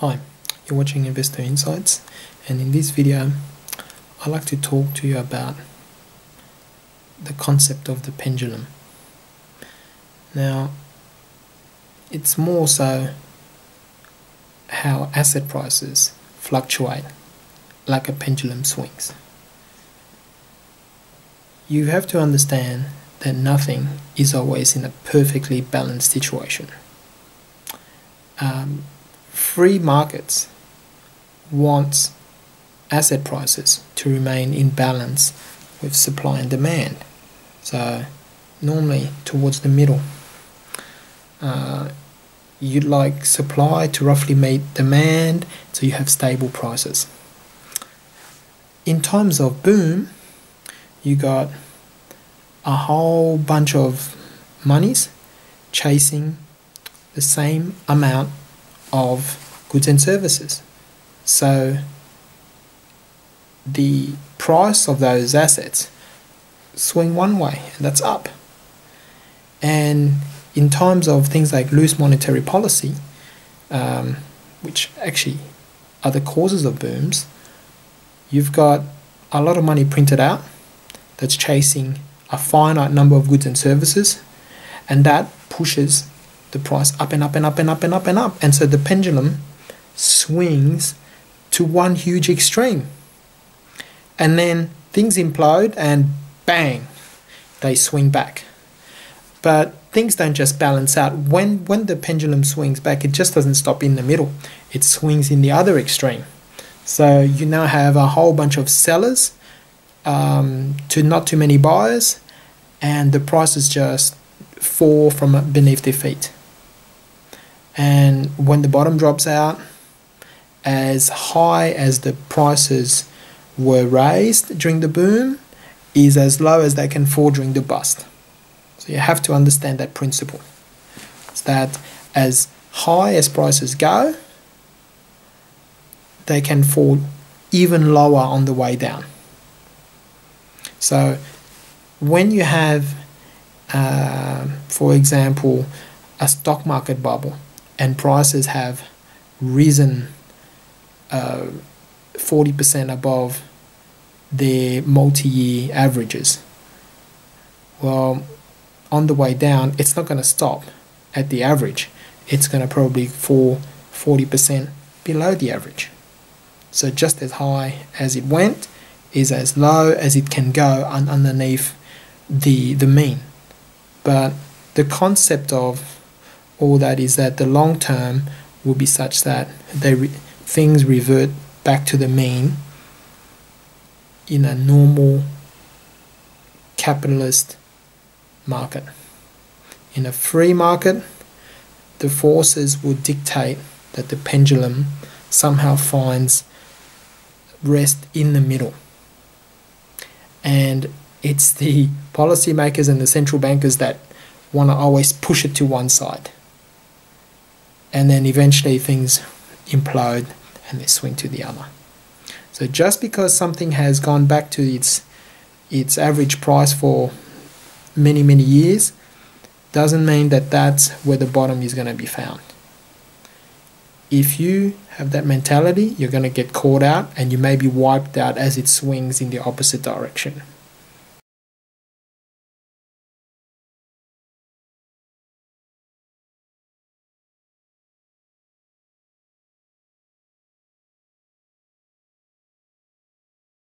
Hi, you're watching Investor Insights and in this video I'd like to talk to you about the concept of the pendulum. Now it's more so how asset prices fluctuate like a pendulum swings. You have to understand that nothing is always in a perfectly balanced situation. Um, free markets want asset prices to remain in balance with supply and demand. So normally towards the middle. Uh, you'd like supply to roughly meet demand so you have stable prices. In times of boom, you got a whole bunch of monies chasing the same amount of goods and services. So the price of those assets swing one way, and that's up. And in times of things like loose monetary policy, um, which actually are the causes of booms, you've got a lot of money printed out that's chasing a finite number of goods and services, and that pushes the price up and up and up and up and up and up. And so the pendulum swings to one huge extreme. And then things implode and bang, they swing back. But things don't just balance out. When, when the pendulum swings back, it just doesn't stop in the middle, it swings in the other extreme. So you now have a whole bunch of sellers um, to not too many buyers, and the prices just fall from beneath their feet and when the bottom drops out as high as the prices were raised during the boom is as low as they can fall during the bust. So you have to understand that principle. It's that as high as prices go they can fall even lower on the way down. So when you have uh, for example a stock market bubble and prices have risen uh, 40% above their multi-year averages. Well, on the way down, it's not going to stop at the average. It's going to probably fall 40% below the average. So just as high as it went is as low as it can go un underneath the, the mean. But the concept of all that is that the long term will be such that they re things revert back to the mean in a normal capitalist market. In a free market, the forces will dictate that the pendulum somehow finds rest in the middle. And it's the policymakers and the central bankers that want to always push it to one side and then eventually things implode and they swing to the other. So just because something has gone back to its its average price for many many years doesn't mean that that's where the bottom is going to be found. If you have that mentality, you're going to get caught out and you may be wiped out as it swings in the opposite direction.